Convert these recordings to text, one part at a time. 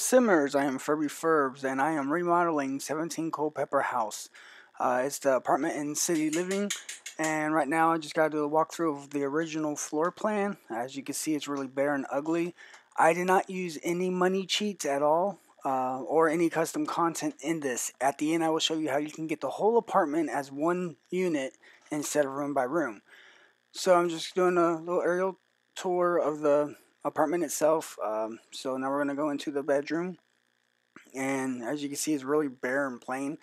Simmers, I am Ferby Ferbs, and I am remodeling 17 Culpepper House. Uh, it's the apartment in City Living, and right now I just got to do a walkthrough of the original floor plan. As you can see, it's really bare and ugly. I did not use any money cheats at all, uh, or any custom content in this. At the end, I will show you how you can get the whole apartment as one unit instead of room by room. So I'm just doing a little aerial tour of the apartment itself. Um, so now we're going to go into the bedroom. And as you can see, it's really bare and plain.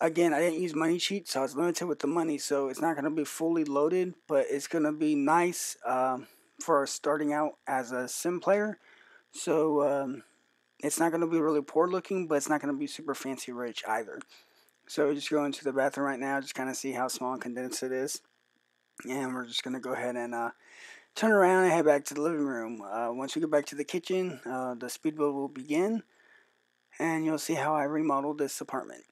Again, I didn't use money cheat, so I was limited with the money. So it's not going to be fully loaded, but it's going to be nice um, for starting out as a sim player. So um, it's not going to be really poor looking, but it's not going to be super fancy rich either. So just go into the bathroom right now, just kind of see how small and condensed it is. And we're just going to go ahead and uh, turn around and head back to the living room. Uh, once we get back to the kitchen, uh, the speed build will begin, and you'll see how I remodeled this apartment.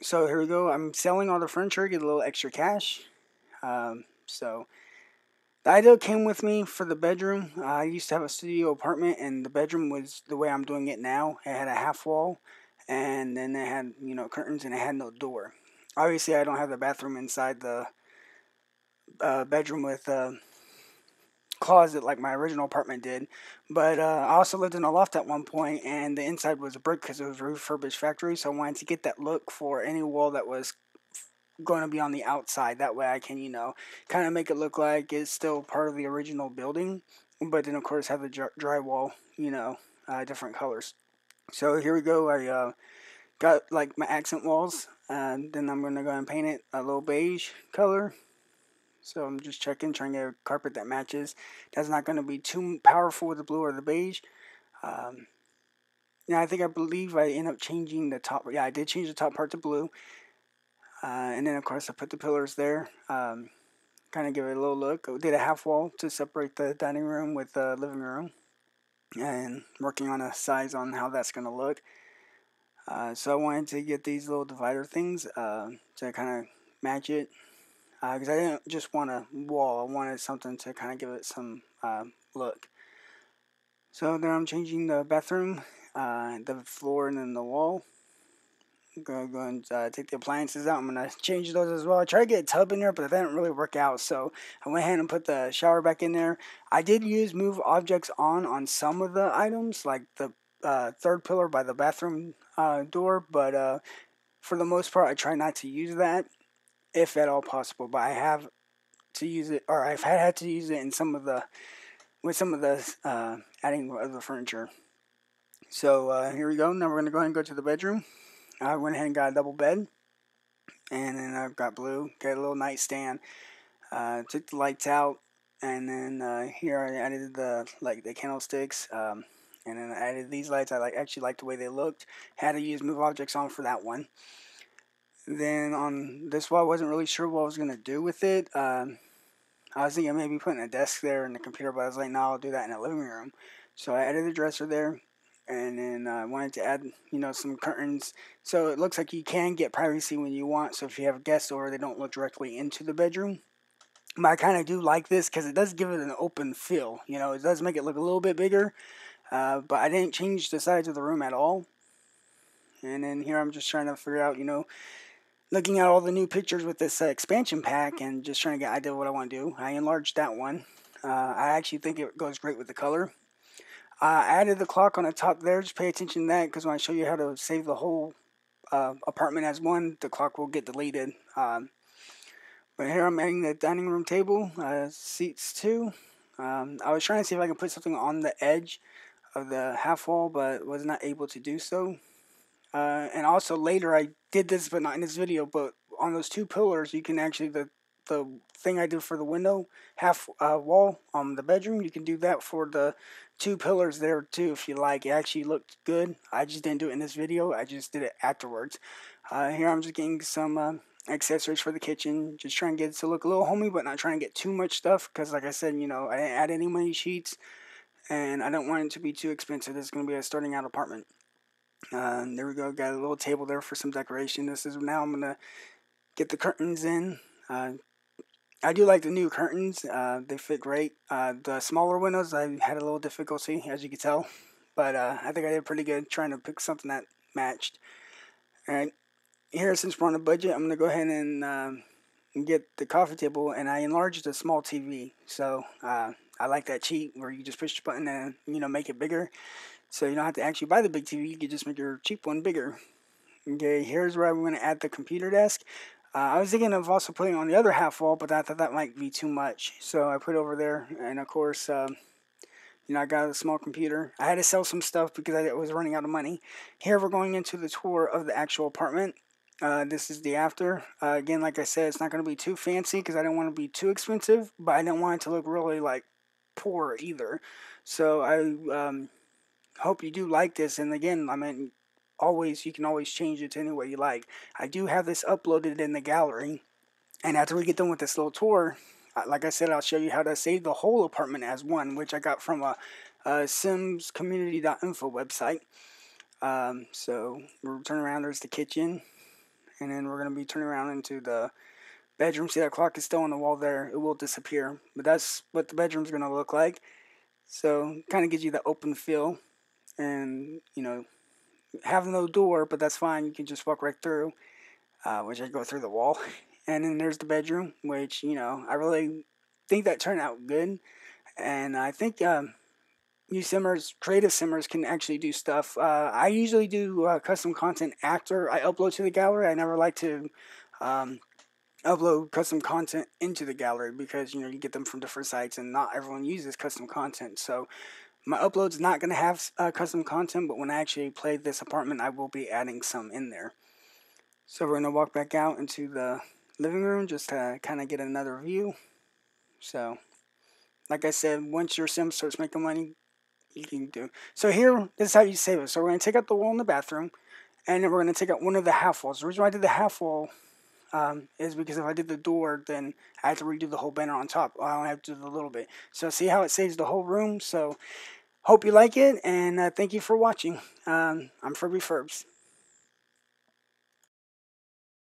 So here we go. I'm selling all the furniture, get a little extra cash. Um, so the idea came with me for the bedroom. Uh, I used to have a studio apartment, and the bedroom was the way I'm doing it now. It had a half wall, and then it had you know curtains, and it had no door. Obviously, I don't have the bathroom inside the uh, bedroom with uh, closet like my original apartment did. But uh, I also lived in a loft at one point, and the inside was a brick because it was a refurbished factory. So I wanted to get that look for any wall that was going to be on the outside. That way I can, you know, kind of make it look like it's still part of the original building. But then, of course, have the drywall, you know, uh, different colors. So here we go. I uh, got like my accent walls, and then I'm going to go and paint it a little beige color so I'm just checking, trying to get a carpet that matches. That's not going to be too powerful with the blue or the beige. Um, yeah, I think I believe I end up changing the top. Yeah, I did change the top part to blue. Uh, and then, of course, I put the pillars there. Um, kind of give it a little look. Did a half wall to separate the dining room with the living room. And working on a size on how that's going to look. Uh, so I wanted to get these little divider things uh, to kind of match it because uh, I didn't just want a wall. I wanted something to kind of give it some uh, look. So then I'm changing the bathroom, uh, the floor, and then the wall. I'm gonna go and uh, take the appliances out. I'm gonna change those as well. I tried to get a tub in there, but that didn't really work out. So I went ahead and put the shower back in there. I did use move objects on on some of the items, like the uh, third pillar by the bathroom uh, door, but for the most part, I try not to use that if at all possible. But I have to use it, or I've had, to use it in some of the with some of the uh, adding of the furniture. So uh, here we go. Now we're gonna go ahead and go to the bedroom. I went ahead and got a double bed, and then I've got blue. Got a little nightstand. Uh, took the lights out, and then uh, here I added the like the candlesticks. Um, and then I added these lights. I like actually liked the way they looked. Had to use move objects on for that one. Then on this wall, I wasn't really sure what I was going to do with it. Um, I was thinking maybe putting a desk there and a computer, but I was like, no, I'll do that in the living room. So I added the dresser there, and then I uh, wanted to add, you know, some curtains. So it looks like you can get privacy when you want. So if you have guests over, they don't look directly into the bedroom. But I kind of do like this because it does give it an open feel. You know, it does make it look a little bit bigger. Uh, but I didn't change the size of the room at all. And then here I'm just trying to figure out, you know, looking at all the new pictures with this uh, expansion pack and just trying to get an idea of what I want to do. I enlarged that one. Uh, I actually think it goes great with the color. I added the clock on the top there. Just pay attention to that because when I show you how to save the whole uh, apartment as one, the clock will get deleted. Um, but here I'm adding the dining room table, uh, seats too. Um, I was trying to see if I can put something on the edge of the half wall, but was not able to do so. Uh, and also later I did this, but not in this video. But on those two pillars, you can actually the the thing I did for the window half uh, wall on the bedroom. You can do that for the two pillars there too, if you like. It actually looked good. I just didn't do it in this video. I just did it afterwards. Uh, here I'm just getting some uh, accessories for the kitchen. Just trying to get it to look a little homey, but not trying to get too much stuff. Because like I said, you know, I didn't add any money cheats, and I don't want it to be too expensive. This is going to be a starting out apartment. Uh, there we go. Got a little table there for some decoration. This is now I'm gonna get the curtains in. Uh, I do like the new curtains. Uh, they fit great. Uh, the smaller windows I had a little difficulty, as you can tell. but uh, I think I did pretty good trying to pick something that matched. All right, here since we're on a budget, I'm gonna go ahead and um, get the coffee table, and I enlarged the small TV. So uh, I like that cheap where you just push the button and you know make it bigger. So you don't have to actually buy the big TV. You can just make your cheap one bigger. Okay, here's where I'm going to add the computer desk. Uh, I was thinking of also putting on the other half wall, but I thought that might be too much. So I put over there, and of course, um, you know, I got a small computer. I had to sell some stuff because I was running out of money. Here we're going into the tour of the actual apartment. Uh, this is the after. Uh, again, like I said, it's not going to be too fancy because I don't want to be too expensive, but I don't want it to look really like poor either. So I um, hope you do like this. And again, I mean, always you can always change it to any way you like. I do have this uploaded in the gallery, and after we get done with this little tour, like I said, I'll show you how to save the whole apartment as one, which I got from a, a simscommunity.info website. Um, so we're turning around. There's the kitchen, and then we're gonna be turning around into the bedroom. See that clock is still on the wall there. It will disappear, but that's what the bedroom's gonna look like. So kind of gives you the open feel, and you know have no door, but that's fine. You can just walk right through, uh, which I go through the wall. And then there's the bedroom, which, you know, I really think that turned out good. And I think um, you simmers, creative simmers, can actually do stuff. Uh, I usually do uh, custom content after I upload to the gallery. I never like to um, upload custom content into the gallery because, you know, you get them from different sites and not everyone uses custom content. So my upload's not going to have uh, custom content, but when I actually play this apartment, I will be adding some in there. So we're going to walk back out into the living room just to kind of get another view. So, like I said, once your sim starts making money, you can do. So here, this is how you save it. So we're going to take out the wall in the bathroom, and then we're going to take out one of the half walls. The reason why I did the half wall um, is because if I did the door, then I have to redo the whole banner on top. I only have to do a little bit. So see how it saves the whole room? So Hope you like it, and uh, thank you for watching. Um, I'm Ferby Ferbs.